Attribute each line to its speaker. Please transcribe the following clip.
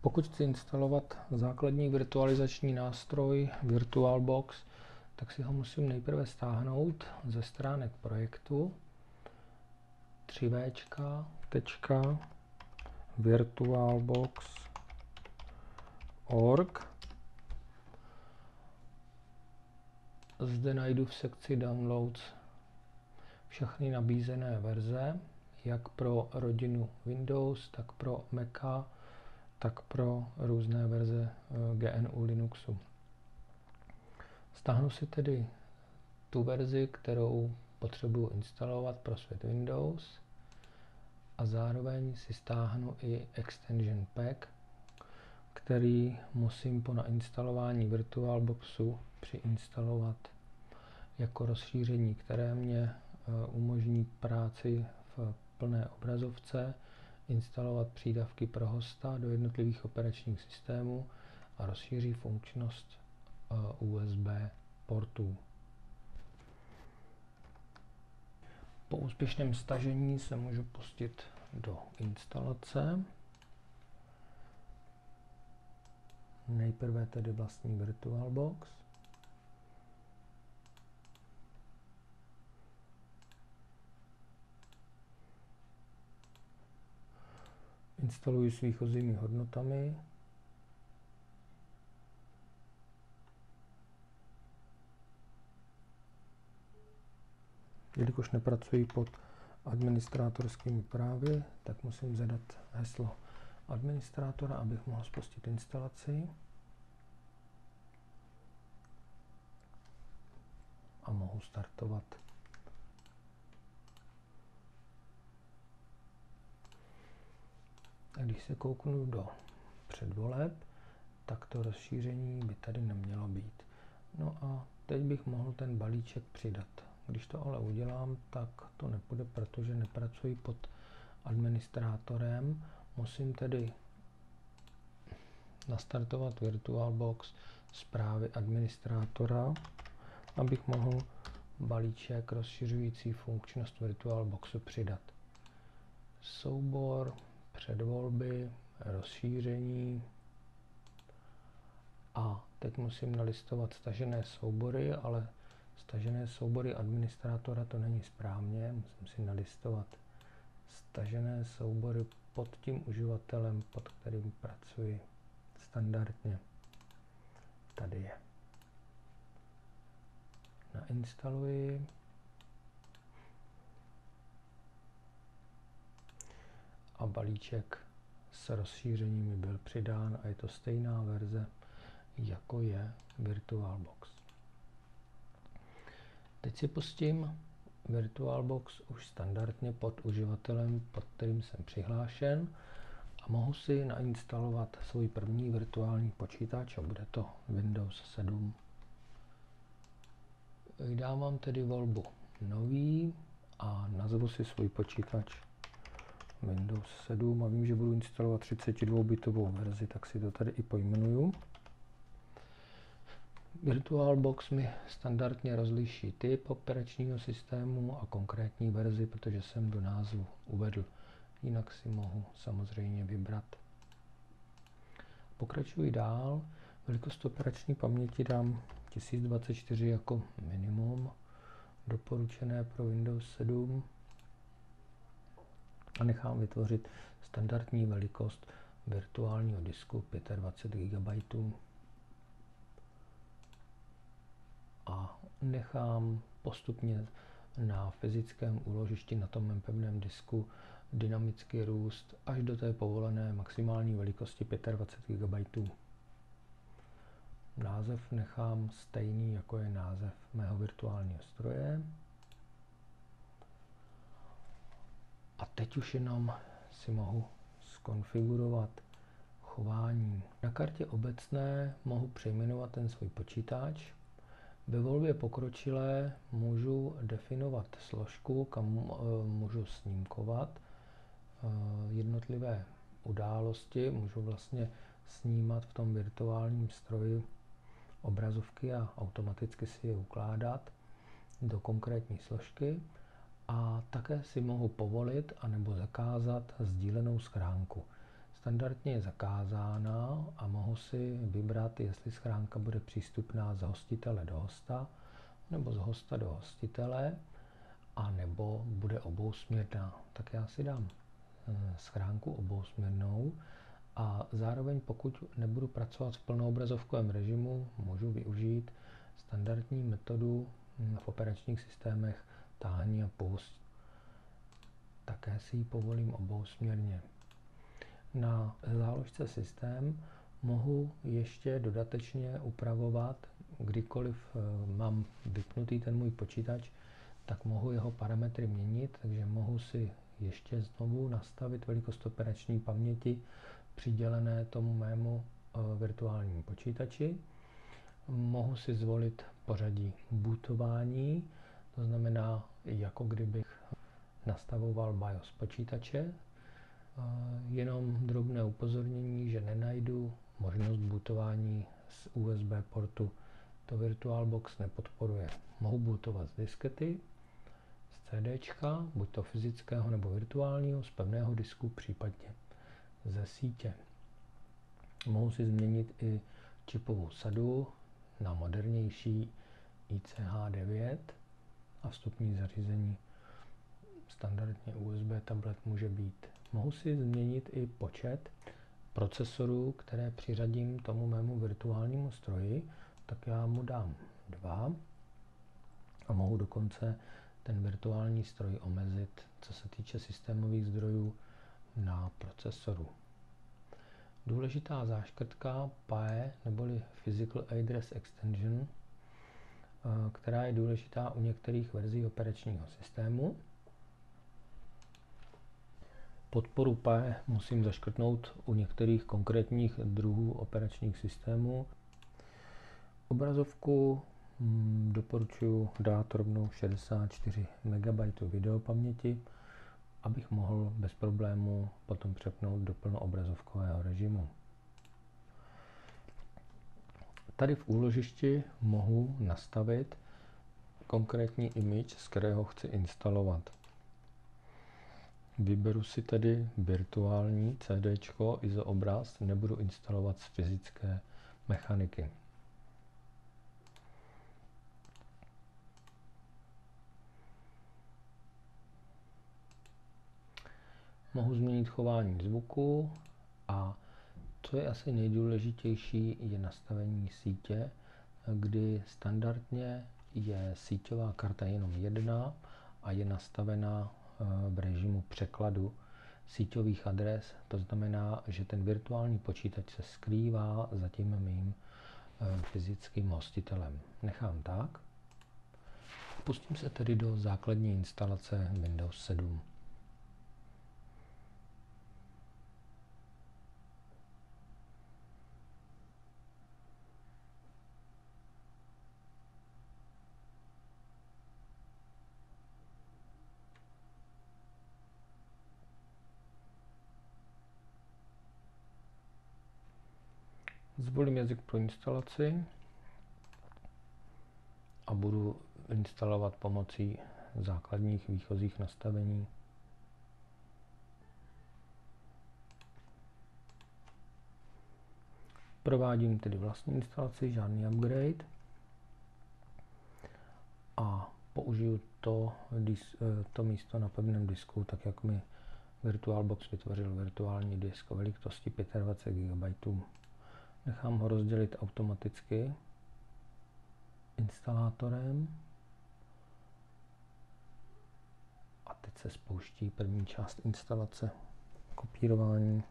Speaker 1: Pokud chci instalovat základní virtualizační nástroj VirtualBox, tak si ho musím nejprve stáhnout ze stránek projektu. 3v.virtualbox.org Zde najdu v sekci Downloads všechny nabízené verze, jak pro rodinu Windows, tak pro Maca, tak pro různé verze eh, GNU Linuxu. Stáhnu si tedy tu verzi, kterou potřebuji instalovat pro svět Windows a zároveň si stáhnu i extension pack, který musím po nainstalování VirtualBoxu přiinstalovat jako rozšíření, které mě eh, umožní práci v plné obrazovce, instalovat přídavky pro hosta do jednotlivých operačních systémů a rozšíří funkčnost eh, USB portů. Po úspěšném stažení se můžu pustit do instalace. Nejprve tedy vlastní VirtualBox. Instaluji s výchozími hodnotami. Jelikož nepracuji pod administrátorskými právy, tak musím zadat heslo administrátora, abych mohl spustit instalaci. A mohu startovat. Když se kouknu do předvoleb, tak to rozšíření by tady nemělo být. No a teď bych mohl ten balíček přidat. Když to ale udělám, tak to nepůjde, protože nepracuji pod administrátorem. Musím tedy nastartovat VirtualBox zprávy administrátora, abych mohl balíček rozšiřující funkčnost VirtualBoxu přidat. Soubor, předvolby, rozšíření a teď musím nalistovat stažené soubory, ale stažené soubory administrátora to není správně, musím si nalistovat stažené soubory pod tím uživatelem, pod kterým pracuji standardně. Tady je. Nainstaluji. A balíček s rozšířeními byl přidán a je to stejná verze, jako je VirtualBox. Teď si pustím VirtualBox už standardně pod uživatelem, pod kterým jsem přihlášen a mohu si nainstalovat svůj první virtuální počítač a bude to Windows 7. Vydávám tedy volbu nový a nazvu si svůj počítač Windows 7 a vím, že budu instalovat 32-bitovou verzi, tak si to tady i pojmenuju. VirtualBox mi standardně rozliší typ operačního systému a konkrétní verzi, protože jsem do názvu uvedl. Jinak si mohu samozřejmě vybrat. Pokračuji dál. Velikost operační paměti dám 1024 jako minimum, doporučené pro Windows 7 a nechám vytvořit standardní velikost virtuálního disku 25 GB a nechám postupně na fyzickém úložišti na tom pevném disku dynamický růst až do té povolené maximální velikosti 25 GB. Název nechám stejný, jako je název mého virtuálního stroje. A teď už jenom si mohu skonfigurovat chování. Na kartě obecné mohu přejmenovat ten svůj počítač. Ve volbě pokročilé můžu definovat složku, kam eh, můžu snímkovat eh, jednotlivé události, můžu vlastně snímat v tom virtuálním stroji obrazovky a automaticky si je ukládat do konkrétní složky a také si mohu povolit anebo zakázat sdílenou schránku. Standardně je zakázána a mohu si vybrat, jestli schránka bude přístupná z hostitele do hosta nebo z hosta do hostitele a nebo bude obousměrná. Tak já si dám eh, schránku obousměrnou a zároveň pokud nebudu pracovat v plnoobrazovkovém režimu, můžu využít standardní metodu hm, v operačních systémech táhni a pust. Také si ji povolím obousměrně. Na záložce systém mohu ještě dodatečně upravovat, kdykoliv eh, mám vypnutý ten můj počítač, tak mohu jeho parametry měnit, takže mohu si ještě znovu nastavit velikost operační paměti přidělené tomu mému eh, virtuálnímu počítači. Mohu si zvolit pořadí bootování, to znamená, jako kdybych nastavoval BIOS počítače. Jenom drobné upozornění, že nenajdu možnost bootování z USB portu. To VirtualBox nepodporuje. Mohu bootovat z diskety, z CD, buď to fyzického nebo virtuálního, z pevného disku, případně ze sítě. Mohu si změnit i čipovou sadu na modernější ICH9 a vstupní zařízení standardně USB tablet může být. Mohu si změnit i počet procesorů, které přiřadím tomu mému virtuálnímu stroji, tak já mu dám dva a mohu dokonce ten virtuální stroj omezit, co se týče systémových zdrojů na procesoru. Důležitá záškrtka PAE neboli Physical Address Extension, která je důležitá u některých verzí operačního systému. Podporu PAE musím zaškrtnout u některých konkrétních druhů operačních systémů. Obrazovku hm, doporučuji dát rovnou 64 MB videopaměti, abych mohl bez problému potom přepnout do plnoobrazovkového režimu. Tady v úložišti mohu nastavit konkrétní image, z kterého chci instalovat. Vyberu si tedy virtuální CD, ISO obraz, nebudu instalovat z fyzické mechaniky. Mohu změnit chování zvuku a co je asi nejdůležitější, je nastavení sítě, kdy standardně je síťová karta jenom jedna a je nastavena eh, v režimu překladu síťových adres. To znamená, že ten virtuální počítač se skrývá za tím mým eh, fyzickým hostitelem. Nechám tak. Pustím se tedy do základní instalace Windows 7. Zvolím jazyk pro instalaci a budu instalovat pomocí základních výchozích nastavení. Provádím tedy vlastní instalaci, žádný upgrade a použiju to, to místo na pevném disku, tak jak mi VirtualBox vytvořil virtuální disk o velikosti 25 GB. Nechám ho rozdělit automaticky instalátorem. A teď se spouští první část instalace kopírování.